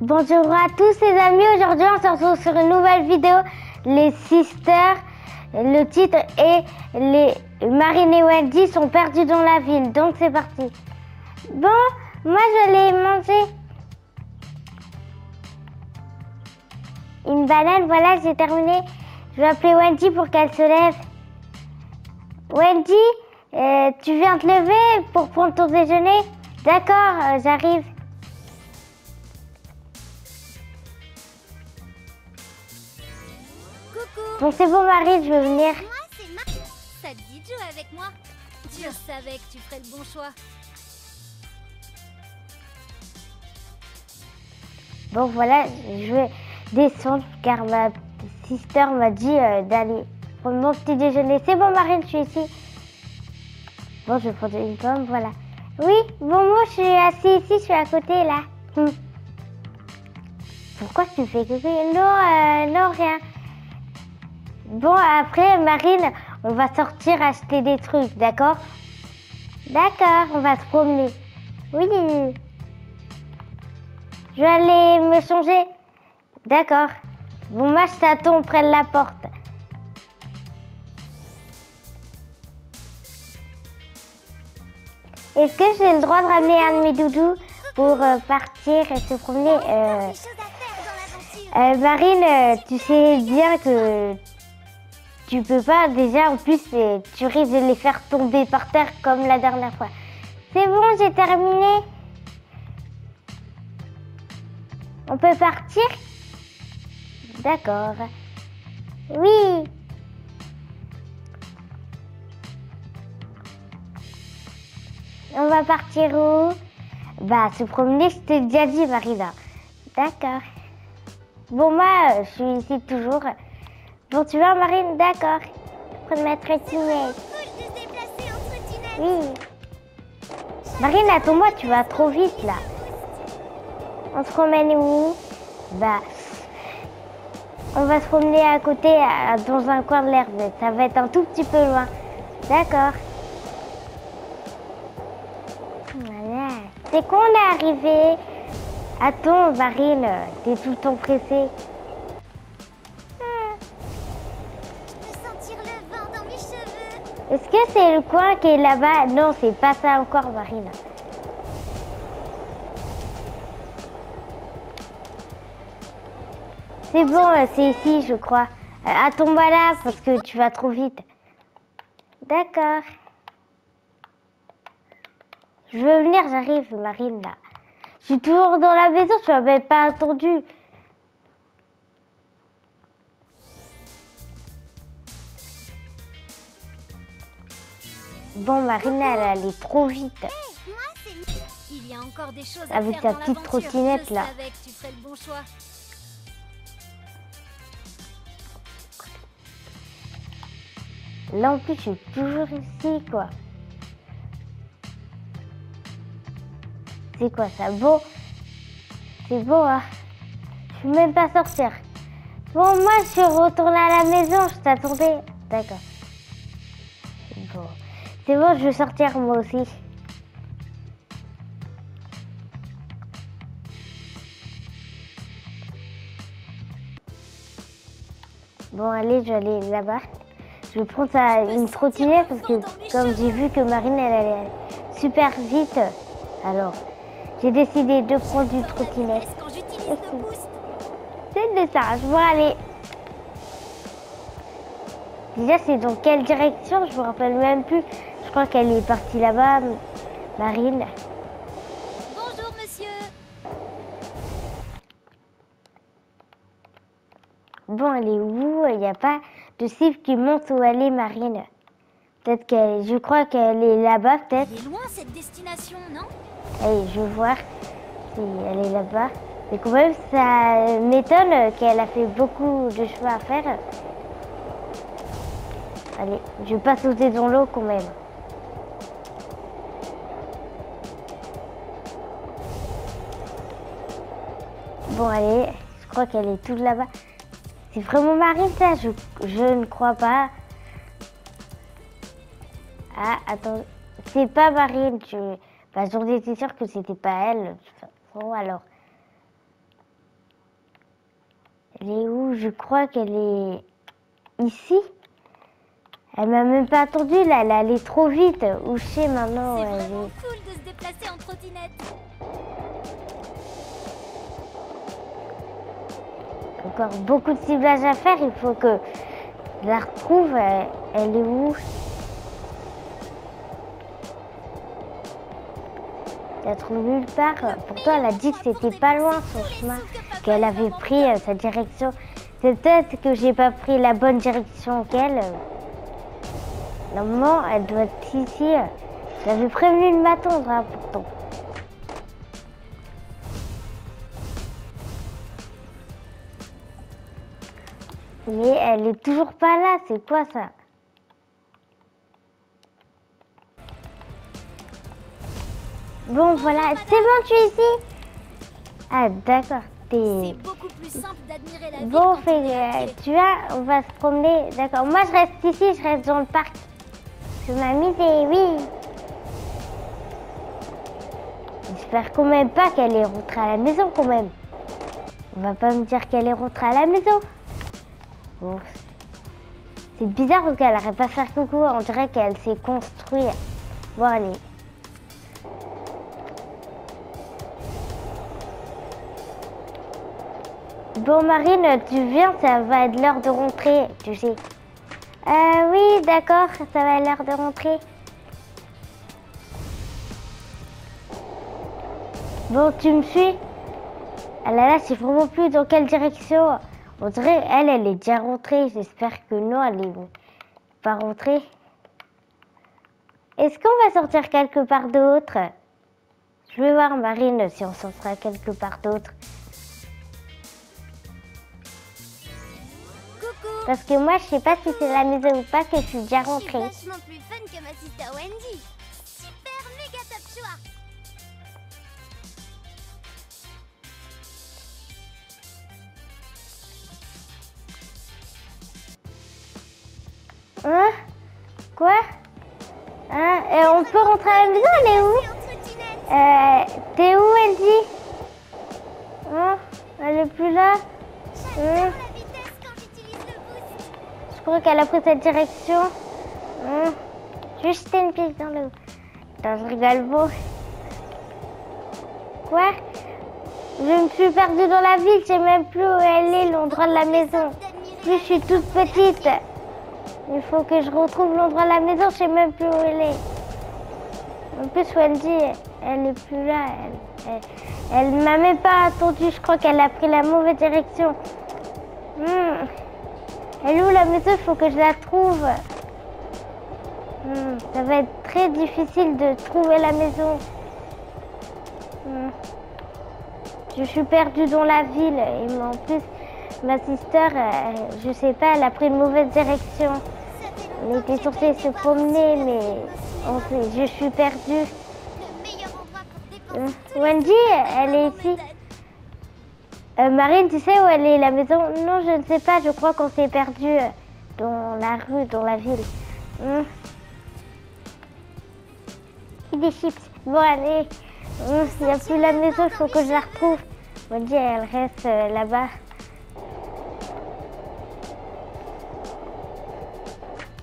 Bonjour à tous les amis, aujourd'hui on se retrouve sur une nouvelle vidéo, les sisters. Le titre est les Marine et Wendy sont perdus dans la ville, donc c'est parti. Bon, moi je l'ai mangé. Une banane, voilà, j'ai terminé. Je vais appeler Wendy pour qu'elle se lève. Wendy, euh, tu viens te lever pour prendre ton déjeuner? D'accord, euh, j'arrive. Bon, c'est bon, Marie, je veux venir. Moi, c'est Marie. Ça te dit de jouer avec moi Je savais que tu ferais le bon choix. Bon, voilà, je vais descendre car ma sister m'a dit euh, d'aller prendre mon petit déjeuner. C'est bon, Marine, je suis ici. Bon, je vais prendre une pomme, voilà. Oui, bon, moi, je suis assis ici, je suis à côté, là. Hum. Pourquoi tu fais coucou Non, euh, non, rien. Bon, après, Marine, on va sortir acheter des trucs, d'accord? D'accord, on va se promener. Oui. Je vais aller me changer. D'accord. Bon, moi, je t'attends près de la porte. Est-ce que j'ai le droit de ramener un de mes doudous pour euh, partir et se promener? Euh, euh, Marine, tu sais bien que tu peux pas déjà, en plus, tu risques de les faire tomber par terre comme la dernière fois. C'est bon, j'ai terminé. On peut partir? D'accord. Oui. On va partir où? Bah, se promener, je t'ai déjà dit, Marina. D'accord. Bon, moi, je suis ici toujours. Bon, tu vas, Marine D'accord. Prendre ma trottinette. Oui. Marine, attends-moi, tu vas trop vite, là. On se promène où? Bah, on va se promener à côté, à- dans un coin de l'herbe. Ça va être un tout petit peu loin. D'accord. Voilà. C'est qu'on est arrivé? Attends, Marine, t'es tout le temps pressée. Est-ce que c'est le coin qui est là-bas? Non, c'est pas ça encore, Marine. C'est bon, euh, c'est ici, je crois. Euh, Attends-moi là, parce que tu vas trop vite. D'accord. Je veux venir, j'arrive, Marine, là. Je suis toujours dans la maison, tu m'avais pas attendu. Bon, Marine, elle allait trop vite. Il y a encore des choses à Avec faire ta dans petite trottinette, là. savais que tu ferais le bon choix. Là, en plus, je suis toujours ici, quoi. C'est quoi ça Beau? C'est beau, hein Je peux même pas sortir. Bon, moi, je suis retournée à la maison. Je t'attendais. D'accord. Bon. C'est bon, je vais sortir, moi aussi. Bon, allez, je vais aller là-bas. Je vais prendre ça, une trottinette parce que comme j'ai vu que Marine elle allait super vite, alors j'ai décidé de prendre une trottinette. C'est de ça, je vais aller. Déjà c'est dans quelle direction Je me rappelle même plus. Je crois qu'elle est partie là-bas, Marine. Bonjour, monsieur. Bon, elle est où? Il n'y a pas de cible qui montre où elle est, Marine. Peut-être qu'elle, je crois qu'elle est là-bas, peut-être. Elle est loin, cette destination, non? Allez, je vais voir si elle est là-bas. Mais quand même, ça m'étonne qu'elle a fait beaucoup de choix à faire. Allez, je vais pas sauter dans l'eau quand même. Bon, allez, je crois qu'elle est toute là-bas. C'est vraiment Marine, ça je, je ne crois pas. Ah, attends. C'est pas Marine. Tu... Bah, j'en étais sûre que c'était pas elle. façon, alors. Elle est où? Je crois qu'elle est ici. Elle m'a même pas attendu là, elle allait trop vite. Où je sais maintenant? C'est elle est. cool de se déplacer en trottinette. Encore beaucoup de ciblage à faire. Il faut que je la retrouve. Elle, est où? Je la trouve nulle part. Pourtant, elle a dit que c'était pas loin son chemin, qu'elle avait pris euh, sa direction. C'est peut-être que j'ai pas pris la bonne direction qu'elle. Normalement, elle doit être ici. J'avais prévenu de m'attendre, hein, pourtant. Mais elle est toujours pas là, c'est quoi ça? Bon voilà, c'est bon, tu es ici? Ah d'accord, t'es... C'est beaucoup plus simple d'admirer la ville Bon, fait, euh, tu vois, on va se promener, d'accord. Moi je reste ici, je reste dans le parc. Je m'amuse et oui. J'espère quand même pas qu'elle est rentrée à la maison quand même. On va pas me dire qu'elle est rentrée à la maison. C'est bizarre parce qu'elle n'arrête pas de faire coucou. On dirait qu'elle s'est construite. Bon, allez. Bon, Marine, tu viens, ça va être l'heure de rentrer, tu sais. Euh, oui, d'accord, ça va être l'heure de rentrer. Bon, tu me suis? Ah là là, c'est vraiment plus dans quelle direction? On dirait, elle, elle est déjà rentrée. J'espère que non, elle est pas rentrée. Est-ce qu'on va sortir quelque part d'autre? Je vais voir, Marine, si on sortira quelque part d'autre. Parce que moi, je sais pas si c'est la maison ou pas que je suis déjà rentrée. que ma. Super méga top choix. Hein? Quoi? Hein? Et on peut rentrer à la maison, elle est où? Euh, T'es où, dit? Hein? Elle est plus là? Hein? Le. Je crois qu'elle a pris cette direction. Hein? Jeter une pièce dans l'eau. Attends, je rigole. Quoi? Je me suis perdue dans la ville, je sais même plus où elle est, l'endroit de la maison. Plus je suis toute petite. Il faut que je retrouve l'endroit de la maison, je sais même plus où elle est. En plus, Wendy, elle est plus là. Elle, elle m'a même pas attendu. Je crois qu'elle a pris la mauvaise direction. Hmm. Elle est où la maison? Il faut que je la trouve. Hmm, Ça va être très difficile de trouver la maison. Hmm. Je suis perdue dans la ville et en plus ma sister, euh, je sais pas, elle a pris une mauvaise direction. On était censé se promener mais je suis perdue. Euh, Wendy, elle est ici. Euh, Marine, tu sais où elle est la maison? Non, je ne sais pas. Je crois qu'on s'est perdu dans la rue, dans la ville. Hmm. Des chips. Bon, allez. Hmm, Il n'y a plus la maison, il faut que je la retrouve. Wendy, elle reste là-bas.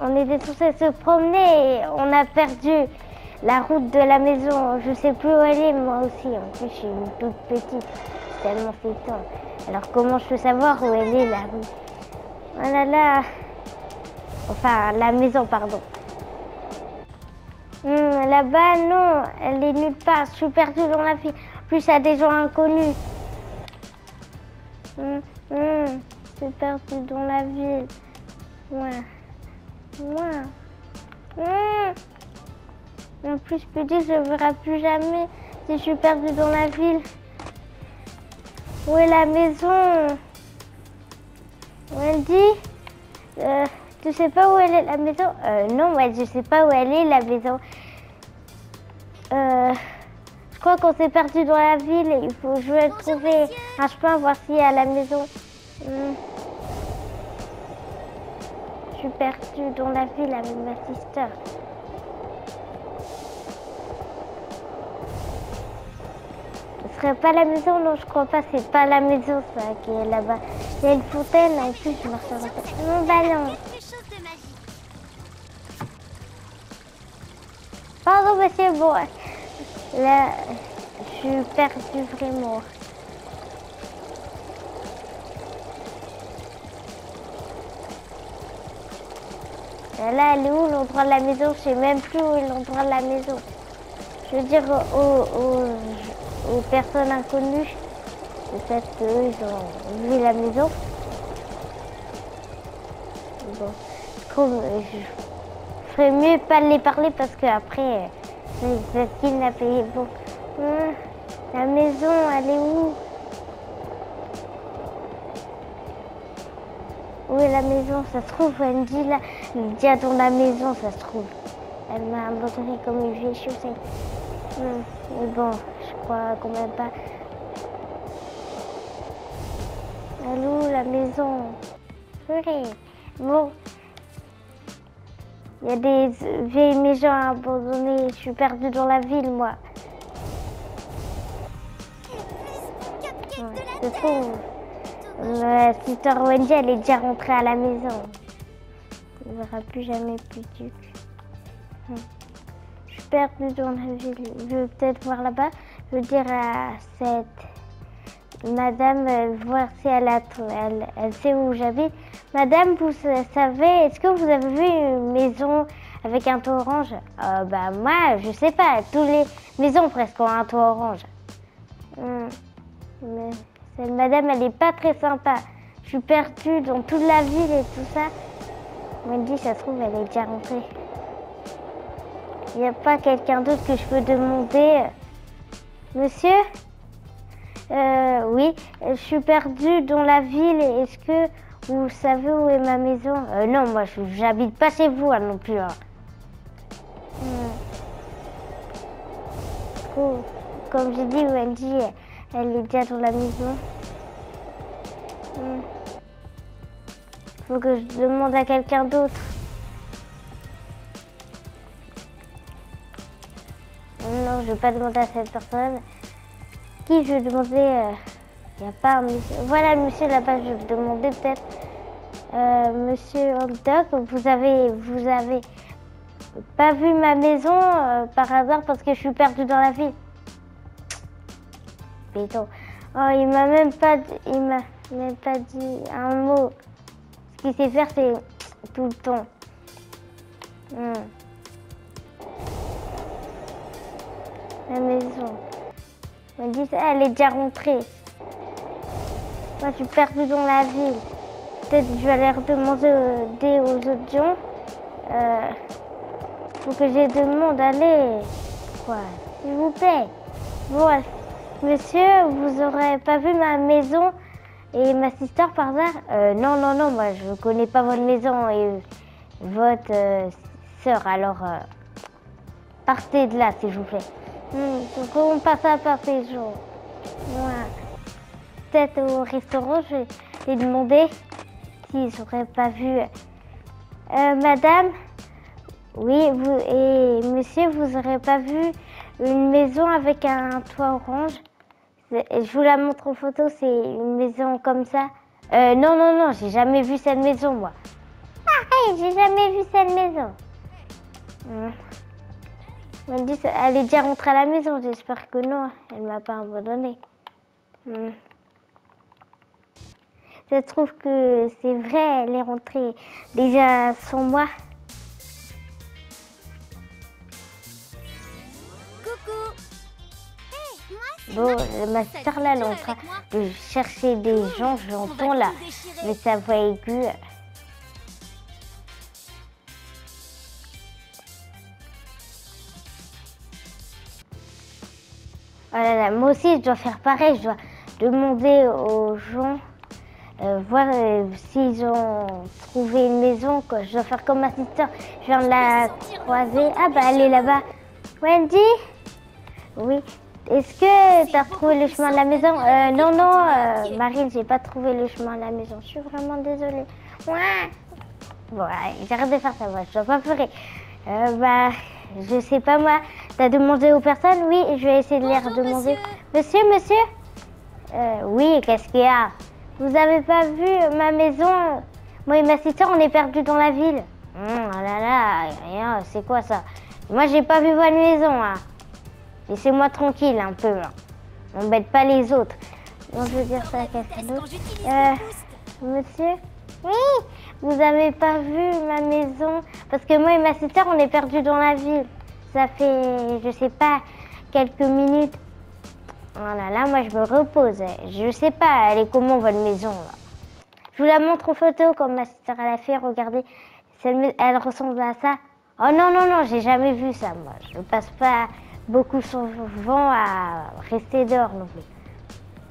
On était censé se promener et on a perdu la route de la maison. Je sais plus où elle est, moi aussi. En plus, je suis une toute petite. Tellement temps. Alors, comment je peux savoir où elle est, la rue? Oh là là Enfin, la maison, pardon. Hmm, Là-bas, non, elle est nulle part. Je suis perdue dans la ville. En plus, a des gens inconnus. Hmm, hmm, Je suis perdue dans la ville. Ouais. Ouais. Hmm. En plus, je peux dire que je ne verrai plus jamais si je suis perdue dans la ville. Où est la maison? Wendy? Euh, Tu sais pas où elle est la maison? Euh, Non, ouais, je sais pas où elle est la maison. Euh, je crois qu'on s'est perdu dans la ville et il faut je vais trouver un chemin voir si à la maison. Hmm. Suis perdue dans la ville avec ma sister. ce serait pas la maison Non, je crois pas. C'est pas la maison, ça, qui est là-bas. Il y a une fontaine, et puis je. Quelque chose de magique. Pardon, monsieur. Bon, là, je suis perdue vraiment. Là, elle est où l'endroit de la maison? Je sais même plus où est l'endroit de la maison. Je veux dire aux, personnes inconnues. Peut-être qu'eux, ils ont vu la maison. Bon, je trouve, euh, je ferais mieux pas les parler parce qu'après, ils vont être kidnappés. Bon, hum, la maison, elle est où? Où est la maison Ça se trouve, Wendy, là. Il y a dans la maison, ça se trouve. Elle m'a abandonné comme une vieille chaussée. Hum, Mais bon, je crois quand même pas. Allô, la maison. Purée. Bon. Il y a des vieilles maisons abandonnées. Je suis perdue dans la ville, moi. Ouais, de c'est la trop. La sister Wendy, elle est déjà rentrée à la maison. Il ne verra plus jamais plus duc. Hum. Je suis perdue dans la ville. Je vais peut-être voir là-bas. Je veux dire à cette madame, euh, voir si elle, a, elle, elle sait où j'habite. Madame, vous sa- savez, est-ce que vous avez vu une maison avec un toit orange? Euh, Bah moi, je sais pas. Toutes les maisons presque ont un toit orange. Hum. Mais madame, elle est pas très sympa. Je suis perdue dans toute la ville et tout ça. Elle me dit, ça se trouve, elle est déjà rentrée. Il n'y a pas quelqu'un d'autre que je peux demander Monsieur? Euh, Oui, je suis perdue dans la ville. Est-ce que vous savez où est ma maison? Euh, Non, moi, je j'habite pas chez vous hein, non plus. hein. Comme j'ai dit, Wendy, elle est déjà dans la maison. Hmm. Faut que je demande à quelqu'un d'autre. Non, je vais pas demander à cette personne. Qui je vais demander Il n'y a pas un monsieur. Voilà monsieur là-bas, je vais demander peut-être. Euh, monsieur Hot vous avez, vous avez pas vu ma maison euh, par hasard parce que je suis perdue dans la ville. Oh, il m'a même pas, il m'a même pas dit un mot. Ce qu'il sait faire, c'est tout le temps. Hmm. La maison. Elle dit, elle est déjà rentrée. Moi, je suis perdue dans la ville. Peut-être que je vais aller redemander aux autres gens. Euh, faut que j'ai demande, allez. Quoi? S'il vous plaît. Bon, monsieur, vous aurez pas vu ma maison et ma sister par hasard Euh, Non, non, non, moi je connais pas votre maison et votre euh, sœur, alors euh, partez de là, s'il vous plaît. Hmm, on passe à part ces jours. Voilà. Peut-être au restaurant, je vais demander s'ils n'auraient pas vu. Euh, madame, oui, vous et monsieur, vous n'aurez pas vu une maison avec un toit orange? Je vous la montre en photo, c'est une maison comme ça. Euh, non, non, non, j'ai jamais vu cette maison, moi. Ah, j'ai jamais vu cette maison. Hmm. Elle est déjà rentrée à la maison, j'espère que non, elle m'a pas abandonné. Hmm. Ça se trouve que c'est vrai, elle est rentrée déjà sans moi. Euh, ma soeur là, elle est en train de chercher des gens, j'entends tout là, mais sa voix aiguë. Oh moi aussi, je dois faire pareil, je dois demander aux gens, euh, voir euh, s'ils ont trouvé une maison. Je dois faire comme ma sister, je viens de la croiser. Ah bah, elle est là-bas. Wendy? Oui. Est-ce que tu as retrouvé le chemin de la maison? Euh, Non, non, euh, Marine, j'ai pas trouvé le chemin de la maison. Je suis vraiment désolée. Ouais. Bon, allez, j'arrête de faire ça, moi, je dois pas pleurer. Euh, bah, je sais pas moi. T'as demandé aux personnes? Oui, je vais essayer de les redemander. monsieur. Monsieur, Euh, Oui, qu'est-ce qu'il y a? Vous avez pas vu ma maison? Moi et ma sister, on est perdus dans la ville. Hum, oh là là, rien, c'est quoi ça? Moi, j'ai pas vu votre maison. Hein. Laissez-moi tranquille un peu. Là. N'embête pas les autres. Non, je veux dire ça à quelqu'un d'autre. Euh, Monsieur? Oui Vous avez pas vu ma maison? Parce que moi et ma sister, on est perdus dans la ville. Ça fait, je sais pas, quelques minutes. Voilà, là, moi, je me repose. Je sais pas, elle est comment votre maison, là? Je vous la montre en photo, comme ma sister, elle a fait. Regardez, elle ressemble à ça. Oh non, non, non, j'ai jamais vu ça, moi. Je passe pas beaucoup souvent à rester dehors non plus.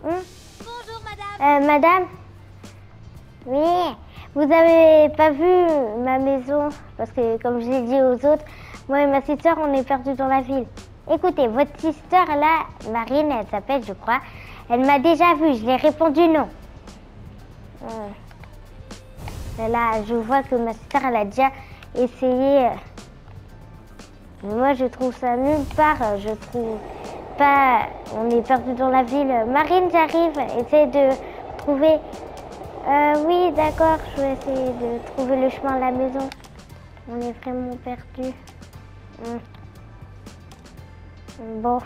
Hum Bonjour, madame. euh, madame Oui, vous avez pas vu ma maison? Parce que, comme je l'ai dit aux autres, moi et ma sister, on est perdus dans la ville. Écoutez, votre sister là, Marine, elle s'appelle, je crois, elle m'a déjà vu, je l'ai répondu non. Hum. Là, je vois que ma sister, elle a déjà essayé. Moi, je trouve ça nulle part. euh, Je trouve pas. On est perdu dans la ville. Marine, j'arrive. Essaye de trouver. Euh, oui, d'accord. Je vais essayer de trouver le chemin à la maison. On est vraiment perdu. Hmm. Bon.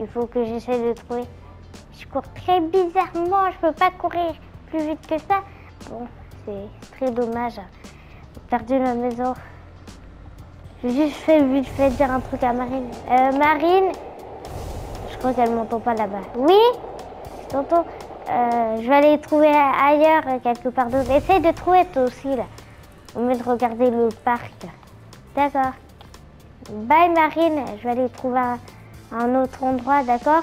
Il faut que j'essaie de trouver. Je cours très bizarrement. Je peux pas courir plus vite que ça. Bon, c'est très dommage. Perdu la maison. Juste fait vite dire un truc à Marine. Euh, Marine Je crois qu'elle m'entend pas là-bas. Oui Je t'entends. Euh, je vais aller trouver ailleurs, euh, quelque part d'autre. Essaye de trouver toi aussi là. Au lieu de regarder le parc. D'accord. Bye Marine. Je vais aller trouver un, un autre endroit, d'accord?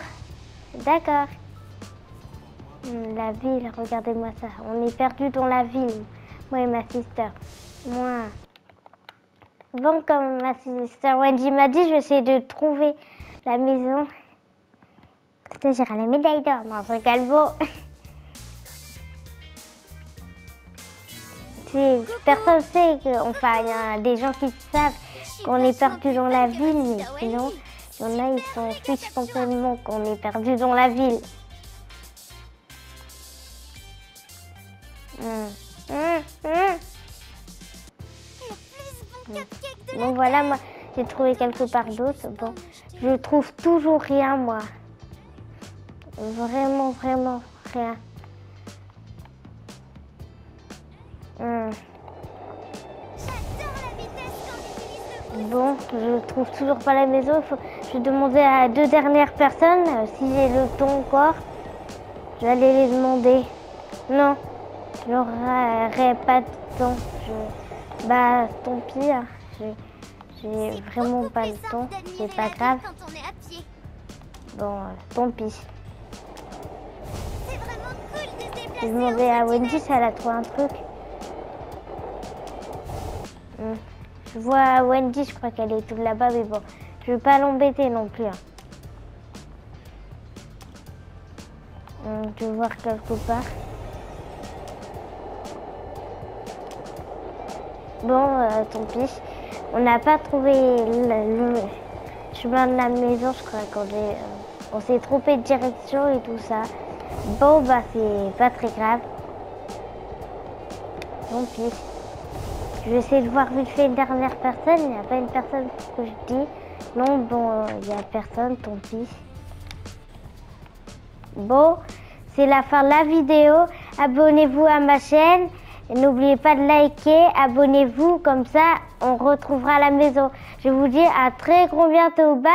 D'accord. Hmm, La ville, regardez-moi ça. On est perdu dans la ville, moi et ma sister. Moi. Bon, comme ma sister Wendy m'a dit, je vais essayer de trouver la maison. Putain, j'irai la médaille d'or dans ce calvo. Personne sait que, enfin, il y a des gens qui savent qu'on est perdu dans la ville, mais sinon, il y en a, ils s'en fichent complètement qu'on est perdu dans la ville. Hum, hum, hum. Bon Bon voilà, moi j'ai trouvé quelque part d'autre. Bon, je trouve toujours rien moi. Vraiment, vraiment rien. Boost. Bon, je trouve toujours pas la maison. Je vais demander à deux dernières personnes euh, si j'ai le temps encore. Je vais aller les demander. Non, je n'aurai pas de temps. Bah, tant pis. hein. J'ai vraiment pas le temps. C'est pas grave. Bon, euh, tant pis. Cool de Je à. Wendy si elle a trouvé un truc. Hmm. Je vois Wendy, je crois qu'elle est toute là-bas, mais bon, je veux pas l'embêter non plus. hein. Hmm, Je vais voir quelque part. Bon, euh, tant pis. On n'a pas trouvé le, chemin de la maison, je crois qu'on euh, on s'est trompé de direction et tout ça. Bon, bah c'est pas très grave. Tant pis. Je vais essayer de voir vite fait une dernière personne. Il n'y a pas une personne que je dis. Non, bon, euh, il n'y a personne, tant pis. Bon, c'est la fin de la vidéo. Abonnez-vous à ma chaîne. N'oubliez pas de liker, abonnez-vous, comme ça on retrouvera la maison. Je vous dis à très gros bientôt. Bye